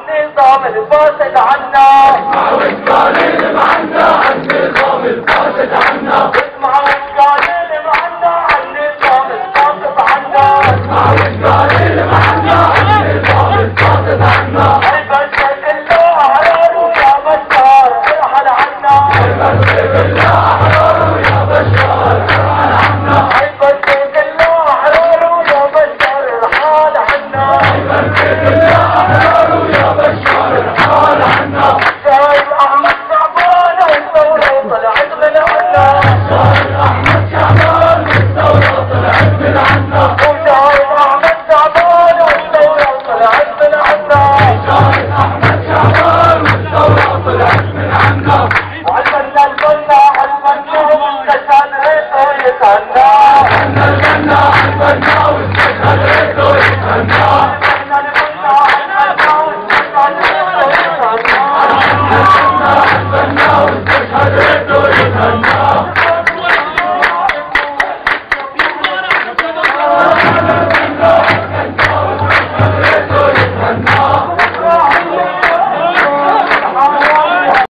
عن نظام الفاسد عنا اسمعوا القليل عنا عن نظام الفاسد عنا اسمعوا القليل عنا عن نظام الفاسد عنا اسمعوا القليل عنا عن نظام الفاسد عنا البشر الله احرار بشار ارحل عنا البشر الله احرار بشار ارحل عنا البشر الله احرار بشار ارحل عنا البشر الله Bye.